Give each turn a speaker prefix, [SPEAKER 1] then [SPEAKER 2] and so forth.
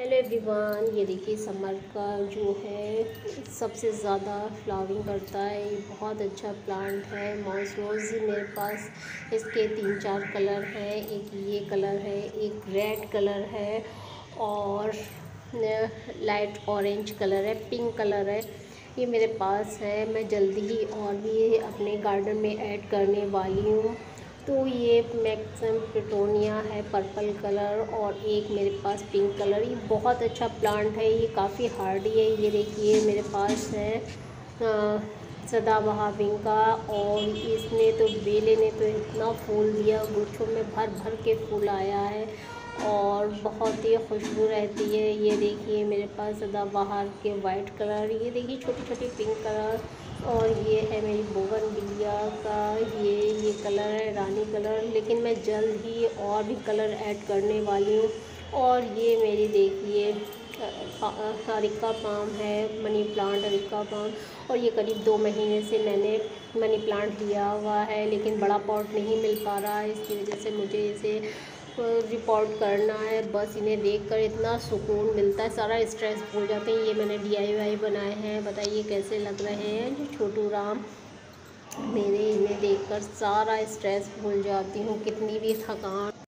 [SPEAKER 1] Hello everyone ये देखिए summer का जो है, सबसे ज़्यादा फ्लावरिंग करता है, ये बहुत अच्छा प्लांट है मॉस रोज़ मेरे पास, इसके तीन चार कलर हैं, एक ये कलर है, एक रेड कलर है, और लाइट ऑरेंज कलर है पिंक कलर है, ये मेरे पास है, मैं जल्दी ही और भी अपने गार्डन में ऐड करने वाली हूँ। तो ये मैक्सिम पिटोनिया है, पर्पल कलर और एक मेरे पास पिंक कलर। ये बहुत अच्छा प्लांट है, ये काफ़ी हार्डी है। ये देखिए, मेरे पास है सदाबहार का और इसने तो बेले ने तो इतना फूल दिया, गुच्छों में भर भर के फूल आया है और बहुत ही खुशबू रहती है। ये देखिए, मेरे पास सदाबहार के वाइट कलर, ये देखिए छोटी छोटी पिंक कलर और ये है मेरी है रानी कलर, लेकिन मैं जल्द ही और भी कलर ऐड करने वाली हूँ। और ये मेरी देखिए अरिका पाम है, मनी प्लांट अरिका पाम। और ये करीब दो महीने से मैंने मनी प्लांट लिया हुआ है, लेकिन बड़ा पॉट नहीं मिल पा रहा है। इसकी वजह से मुझे इसे रिपोर्ट करना है। बस इन्हें देखकर इतना सुकून मिलता है, सारा स्ट्रेस भूल जाते हैं। ये मैंने डीआईवाई बनाए हैं, बताइए कैसे लग रहे हैं जो छोटू राम? मेरे इन्हें देखकर सारा स्ट्रेस भूल जाती हूँ कितनी भी थकान